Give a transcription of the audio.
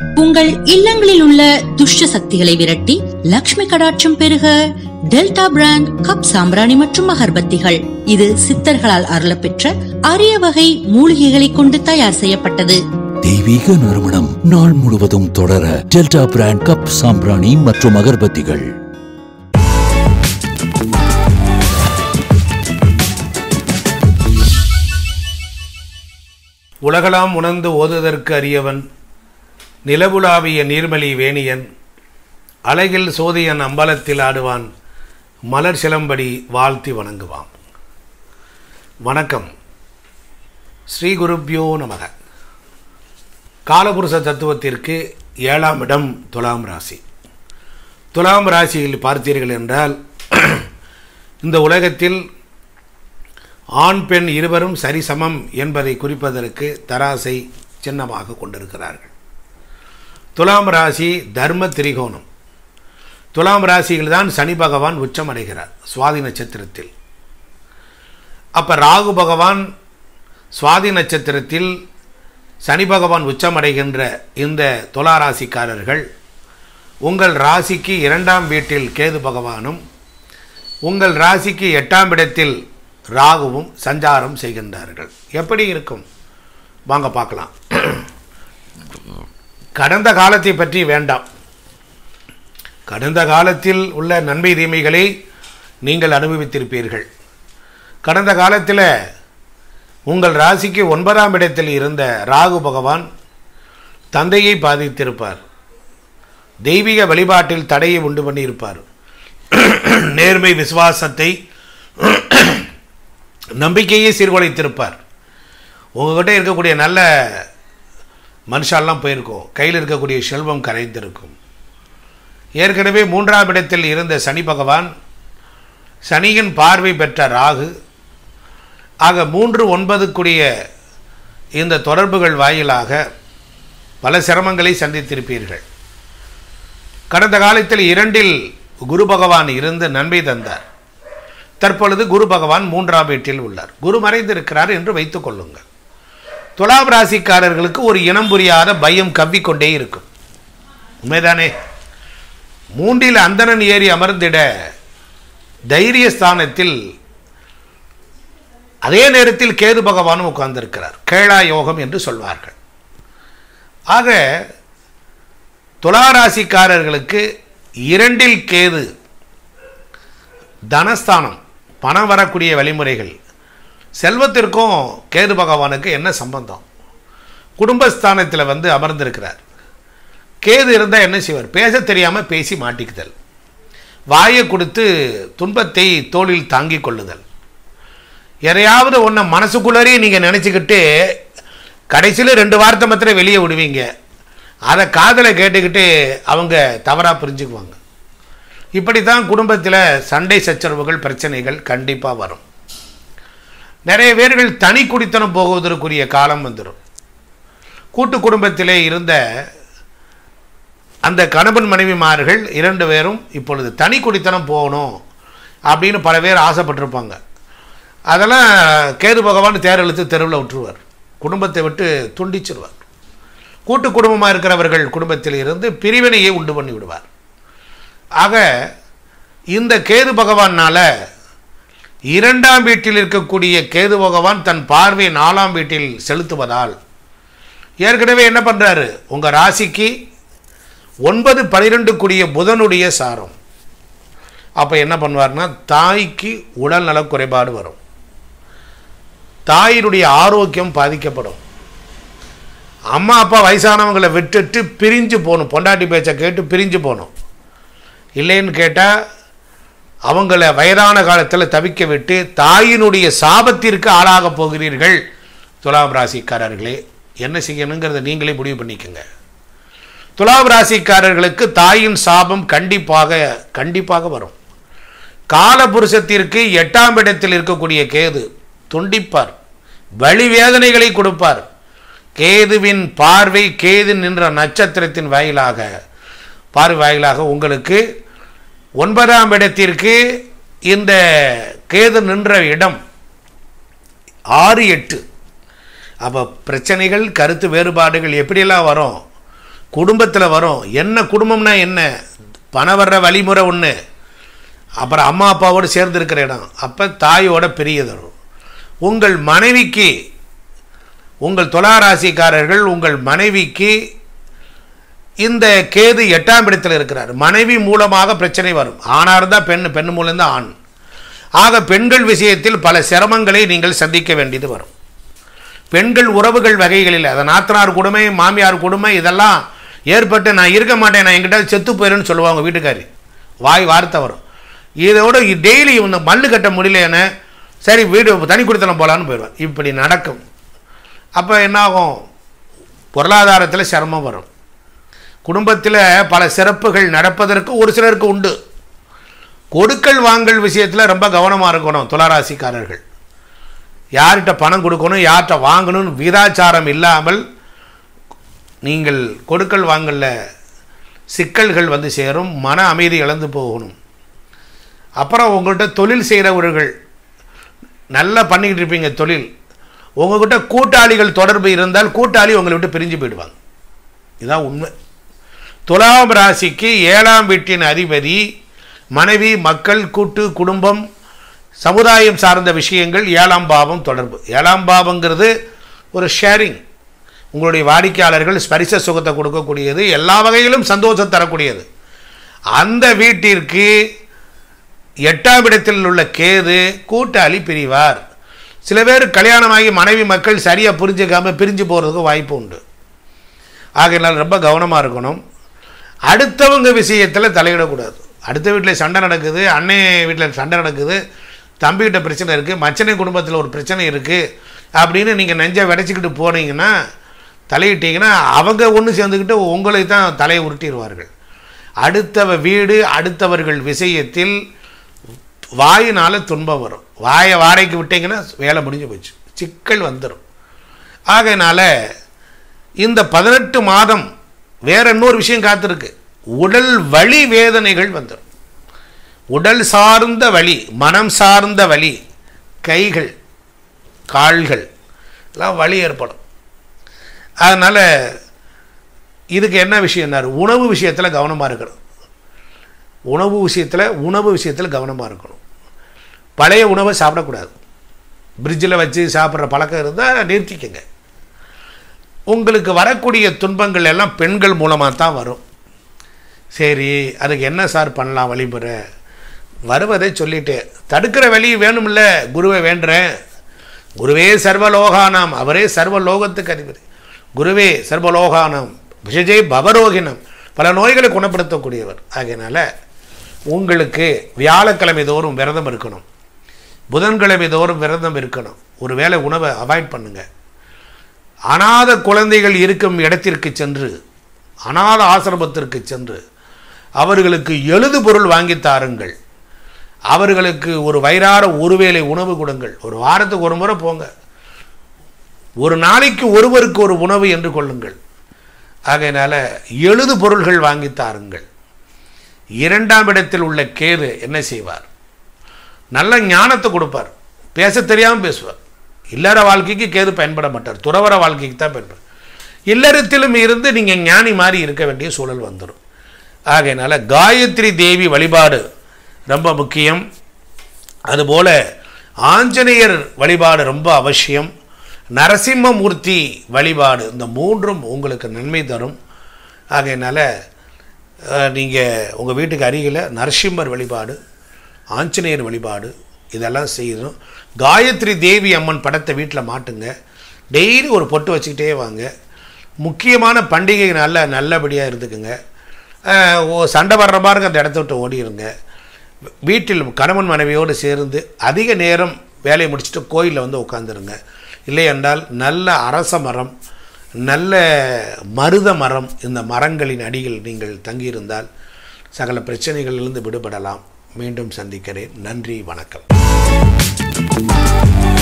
உங்கள் இல்லங்களில் உள்ள துஷ்ட சக்திகளை விரட்டி லக்ஷ்மி கடாட்சம் பெருக. டெல்டா பிராண்ட் கப் சாம்பிராணி மற்றும் அகர்பத்திகள். இது சித்தர்களால் அருளப்பெற்ற அரிய வகை மூலிகைகளை கொண்டு தயார் செய்யப்பட்டது. தெய்வீக நறுமணம் நாள் முழுவதும் தொடர டெல்டா பிராண்ட் கப் சாம்பிராணி மற்றும் அகர்பத்திகள். உலகலாம் உணர்ந்து ஓதுதற்கு அறியவன் நிலவுலாவிய நீர்மலி வேணியன் அழகில் சோதியன் அம்பலத்தில் ஆடுவான் மலர் சிலம்படி வாழ்த்தி வணங்குவான். வணக்கம். ஸ்ரீ குருப்யோ நமக. காலபுருஷ தத்துவத்திற்கு ஏழாம் இடம் துலாம் ராசி. துலாம் ராசியில் பார்த்தீர்கள் என்றால் இந்த உலகத்தில் ஆண் பெண் இருவரும் சரிசமம் என்பதை குறிப்பதற்கு தராசை சின்னமாக கொண்டிருக்கிறார்கள். துலாம் ராசி தர்ம திரிகோணம். துலாம் ராசியில் தான் சனி பகவான் உச்சம் அடைகிறார் சுவாதி நட்சத்திரத்தில். அப்போ ராகு பகவான் சுவாதி நட்சத்திரத்தில் சனி பகவான் உச்சமடைகின்ற இந்த துலா ராசிக்காரர்கள் உங்கள் ராசிக்கு இரண்டாம் வீட்டில் கேது பகவானும் உங்கள் ராசிக்கு எட்டாம் இடத்தில் ராகுவும் சஞ்சாரம் செய்கின்றார்கள். எப்படி இருக்கும்? வாங்க பார்க்கலாம். கடந்த காலத்தை பற்றி வேண்டாம். கடந்த காலத்தில் உள்ள நன்மை தீமைகளை நீங்கள் அனுபவித்திருப்பீர்கள். கடந்த காலத்தில் உங்கள் ராசிக்கு ஒன்பதாம் இடத்தில் இருந்த ராகு பகவான் தந்தையை பாதித்திருப்பார். தெய்வீக வழிபாட்டில் தடையை உண்டு பண்ணியிருப்பார். நேர்மை விசுவாசத்தை நம்பிக்கையை சீர்குலைத்திருப்பார். உங்ககிட்ட இருக்கக்கூடிய நல்ல மனுஷாலாம் போயிருக்கும். கையில் இருக்கக்கூடிய செல்வம் கரைந்திருக்கும். ஏற்கனவே மூன்றாம் இடத்தில் இருந்த சனி பகவான் சனியின் பார்வை பெற்ற ராகு ஆக மூன்று ஒன்பதுக்குரிய இந்த தொடர்புகள் வாயிலாக பல சிரமங்களை சந்தித்திருப்பீர்கள். கடந்த காலத்தில் இரண்டில் குரு பகவான் இருந்து நன்மை தந்தார். தற்பொழுது குரு பகவான் மூன்றாம் வீட்டில் உள்ளார். குரு மறைந்திருக்கிறார் என்று வைத்துக் கொள்ளுங்கள். துலாம் ராசிக்காரர்களுக்கு ஒரு இனம் புரியாத பயம் கவ்விக்கொண்டே இருக்கும். உண்மைதானே? மூன்றில் அந்தணன் ஏறி அமர்ந்திட தைரிய ஸ்தானத்தில் அதே நேரத்தில் கேது பகவானும் உட்கார்ந்திருக்கிறார். கேளா யோகம் என்று சொல்வார்கள். ஆக துளாராசிக்காரர்களுக்கு இரண்டில் கேது தனஸ்தானம் பணம் வரக்கூடிய வழிமுறைகள் செல்வத்திற்கும் கேது பகவானுக்கு என்ன சம்பந்தம்? குடும்பஸ்தானத்தில் வந்து அமர்ந்திருக்கிறார். கேது இருந்தால் என்ன செய்வார்? பேச தெரியாமல் பேசி மாட்டிக்குதல். வாயை கொடுத்து துன்பத்தை தோளில் தாங்கிக் கொள்ளுதல். எதையாவது ஒன்றை மனசுக்குள்ளரே நீங்கள் நினச்சிக்கிட்டு கடைசியில் ரெண்டு வார்த்தை மாத்திரம் வெளியே விடுவீங்க. அதை காதலை கேட்டுக்கிட்டு அவங்க தவறாக புரிஞ்சுக்குவாங்க. இப்படி தான் குடும்பத்தில் சண்டை சச்சரவுகள் பிரச்சனைகள் கண்டிப்பாக வரும். நிறைய பேர்கள் தனி குடித்தனம் போகுவதற்குரிய காலம் வந்துடும் கூட்டு குடும்பத்திலே இருந்த அந்த கணவன் மனைவிமார்கள் இரண்டு பேரும் இப்பொழுது தனி குடித்தனம் போகணும் அப்படின்னு பல பேர் ஆசைப்பட்டிருப்பாங்க. அதெல்லாம் கேது பகவான் தேரெழுத்து தெருவில் விட்டுருவார். குடும்பத்தை விட்டு துண்டிச்சிருவார். கூட்டு குடும்பமாக இருக்கிறவர்கள் குடும்பத்தில் இருந்து பிரிவினையை உண்டு பண்ணி விடுவார். ஆக இந்த கேது பகவானால் இரண்டாம் வீட்டில் இருக்கக்கூடிய கேது பகவான் தன் பார்வை நாலாம் வீட்டில் செலுத்துவதால் ஏற்கனவே என்ன பண்ணுறாரு உங்கள் ராசிக்கு ஒன்பது பனிரெண்டு கூடிய புதனுடைய சாரம். அப்போ என்ன பண்ணுவார்னா தாய்க்கு உடல் நல குறைபாடு வரும். தாயினுடைய ஆரோக்கியம் பாதிக்கப்படும். அம்மா அப்பா வயசானவங்களை விட்டுட்டு பிரிஞ்சு போகணும். பொண்டாட்டி பேச்சை கேட்டு பிரிஞ்சு போகணும். இல்லைன்னு கேட்டால் அவங்கள வயதான காலத்தில் தவிக்க விட்டு தாயினுடைய சாபத்திற்கு ஆளாக போகிறீர்கள். துலாம் ராசிக்காரர்களே என்ன செய்யணுங்கிறத நீங்களே முடிவு பண்ணிக்கோங்க. துலாம் ராசிக்காரர்களுக்கு தாயின் சாபம் கண்டிப்பாக கண்டிப்பாக வரும். காலபுருஷத்திற்கு எட்டாம் இடத்தில் இருக்கக்கூடிய கேது துண்டிப்பார். வழி வேதனைகளை கொடுப்பார். கேதுவின் பார்வை கேது நின்ற நட்சத்திரத்தின் வாயிலாக பார்வை வாயிலாக உங்களுக்கு ஒன்பதாம் இடத்திற்கு இந்த கேது நின்ற இடம் ஆறு எட்டு. அப்போ பிரச்சனைகள் கருத்து வேறுபாடுகள் எப்படியெல்லாம் வரும்? குடும்பத்தில் வரும். என்ன குடும்பம்னா என்ன? பணம் வர்ற வழிமுறை ஒன்று அப்புறம் அம்மா அப்பாவோடு சேர்ந்துருக்கிற இடம். அப்போ தாயோட பெரியது உங்கள் மனைவிக்கு உங்கள் துளாராசிக்காரர்கள் உங்கள் மனைவிக்கு இந்த கேது எட்டாம் இடத்தில் இருக்கிறார். மனைவி மூலமாக பிரச்சனை வரும். ஆணாக இருந்தால் பெண் பெண் மூலம் தான் ஆண். ஆக பெண்கள் விஷயத்தில் பல சிரமங்களை நீங்கள் சந்திக்க வேண்டியது வரும். பெண்கள் உறவுகள் வகைகளில் அதை நாத்தனார் கொடுமை மாமியார் கொடுமை இதெல்லாம் ஏற்பட்டு நான் இருக்க மாட்டேன் நான் எங்கிட்ட செத்து போயிருன்னு சொல்லுவாங்க வீட்டுக்காரி. வாய் வார்த்தை வரும். இதோட டெய்லி இவங்க மல்லு கட்ட முடியலன்னு சரி வீடு தனி கொடுத்தனம் போகலான்னு போயிடுவார். இப்படி நடக்கும். அப்போ என்னாகும்? பொருளாதாரத்தில் சிரமம் வரும். குடும்பத்தில் பல சிறப்புகள் நடப்பதற்கு ஒரு சிலருக்கு உண்டு. கொடுக்கல் வாங்கல் விஷயத்தில் ரொம்ப கவனமாக இருக்கணும் துளாராசிக்காரர்கள். யார்கிட்ட பணம் கொடுக்கணும் யார்கிட்ட வாங்கணும்னு வீராச்சாரம் இல்லாமல் நீங்கள் கொடுக்கல் வாங்கல சிக்கல்கள் வந்து சேரும் மன அமைதி இழந்து போகணும். அப்புறம் உங்கள்கிட்ட தொழில் செய்கிறவர்கள் நல்லா பண்ணிக்கிட்டு இருப்பீங்க தொழில். உங்கள்கிட்ட கூட்டாளிகள் தொடர்பு இருந்தால் கூட்டாளி உங்களை விட்டு பிரிஞ்சு போயிடுவாங்க. இதுதான் உண்மை. துலாம் ராசிக்கு ஏழாம் வீட்டின் அதிபதி மனைவி மக்கள் கூட்டு குடும்பம் சமுதாயம் சார்ந்த விஷயங்கள் ஏழாம் பாவம் தொடர்பு. ஏழாம் பாவங்கிறது ஒரு ஷேரிங் உங்களுடைய வாடிக்கையாளர்கள் ஸ்பரிச சுகத்தை கொடுக்கக்கூடியது எல்லா வகையிலும் சந்தோஷம் தரக்கூடியது. அந்த வீட்டிற்கு எட்டாம் இடத்தில் உள்ள கேது கூட்டாளி பிரிவார். சில பேர் கல்யாணமாகி மனைவி மக்கள் சரியாக புரிஞ்சுக்காம பிரிஞ்சு போகிறதுக்கு வாய்ப்பு உண்டு. ஆகையினால் ரொம்ப கவனமாக இருக்கணும். அடுத்தவங்க விஷயத்தில் தலையிடக்கூடாது. அடுத்த வீட்டில் சண்டை நடக்குது அண்ணே வீட்டில் சண்டை நடக்குது தம்பிக்கிட்ட பிரச்சனை இருக்குது மச்சனை குடும்பத்தில் ஒரு பிரச்சனை இருக்குது அப்படின்னு நீங்கள் நெஞ்சை விடைச்சிக்கிட்டு போனீங்கன்னா தலையிட்டீங்கன்னா அவங்க ஒன்று சேர்ந்துக்கிட்டு உங்களை தான் தலையை உருட்டிடுவார்கள். அடுத்தவ வீடு அடுத்தவர்கள் விஷயத்தில் வாயினால் துன்பம் வரும். வாயை வாடகைக்கு விட்டீங்கன்னா வேலை முடிஞ்சு போச்சு. சிக்கல் வந்துடும் ஆகையினால இந்த பதினெட்டு மாதம் வேற இன்னொரு விஷயம் காத்திருக்கு. உடல் வலி வேதனைகள் வந்துடும். உடல் சார்ந்த வலி மனம் சார்ந்த வலி கைகள் கால்கள் எல்லாம் வலி ஏற்படும். அதனால் இதுக்கு என்ன விஷயம்னாரு? உணவு விஷயத்தில் கவனமாக இருக்கணும். உணவு விஷயத்தில் உணவு விஷயத்தில் கவனமாக இருக்கணும். பழைய உணவை சாப்பிடக்கூடாது. ஃப்ரிட்ஜில் வச்சு சாப்பிட்ற பழக்கம் இருந்தால் நிறுத்திக்கங்க. உங்களுக்கு வரக்கூடிய துன்பங்கள் எல்லாம் பெண்கள் மூலமாக தான் வரும். சரி அதுக்கு என்ன சார் பண்ணலாம் வழிமுறை? வருவதை சொல்லிட்டேன் தடுக்கிற வழி வேணுமில்ல குருவை வேண்டுறேன். குருவே சர்வலோகானாம் அவரே சர்வலோகத்துக்கு அதிபதி. குருவே சர்வலோகானாம் விஷஜே பவரோகினம் பல நோய்களை குணப்படுத்தக்கூடியவர். ஆகையினால உங்களுக்கு வியாழக்கிழமை தோறும் விரதம் இருக்கணும். புதன்கிழமை தோறும் விரதம் இருக்கணும். ஒரு வேளை உணவை அவாய்ட் பண்ணுங்கள் அநாத குழந்தைகள் இருக்கும் இடத்திற்கு சென்று அநாத ஆசிரமத்திற்கு சென்று அவர்களுக்கு எழுது பொருள் வாங்கி தாருங்கள். அவர்களுக்கு ஒரு வயிறார ஒருவேளை உணவு கொடுங்கள். ஒரு வாரத்துக்கு ஒரு முறை போங்க. ஒரு நாளைக்கு ஒருவருக்கு ஒரு உணவு என்று கொள்ளுங்கள். ஆகையினால எழுது பொருள்கள் வாங்கி தாருங்கள். இரண்டாம் இடத்தில் உள்ள கேது என்ன செய்வார்? நல்ல ஞானத்தை கொடுப்பார். பேச தெரியாமல் பேசுவார். இல்லற வாழ்க்கைக்கு கேது பயன்பட மாட்டார். துறவர வாழ்க்கைக்கு தான் பயன்படும். இல்லறத்திலும் இருந்து நீங்கள் ஞானி மாதிரி இருக்க வேண்டிய சூழல் வந்துடும் ஆகையினால காயத்ரி தேவி வழிபாடு ரொம்ப முக்கியம். அதுபோல் ஆஞ்சநேயர் வழிபாடு ரொம்ப அவசியம். நரசிம்மமூர்த்தி வழிபாடு இந்த மூன்றும் உங்களுக்கு நன்மை தரும். ஆகையினால நீங்கள் உங்கள் வீட்டுக்கு அருகில் நரசிம்மர் வழிபாடு ஆஞ்சநேயர் வழிபாடு இதெல்லாம் செய்யணும். காயத்ரி தேவி அம்மன் படத்தை வீட்டில் மாட்டுங்க. டெய்லி ஒரு பொட்டு வச்சுக்கிட்டே வாங்க. முக்கியமான பண்டிகை நல்ல நல்லபடியாக இருந்துக்குங்க. ஓ சண்டை வர்ற பாருங்க அந்த இடத்த விட்டு ஓடிடுங்க வீட்டில் கணவன் மனைவியோடு சேர்ந்து அதிக நேரம் வேலையை முடிச்சுட்டு கோயிலில் வந்து உட்காந்துருங்க இல்லை என்றால் நல்ல அரச மரம் நல்ல மருத மரம் இந்த மரங்களின் அடியில் நீங்கள் தங்கியிருந்தால் சகல பிரச்சனைகளிலிருந்து விடுபடலாம். மீண்டும் சந்திக்கிறேன். நன்றி வணக்கம். Oh, oh, oh.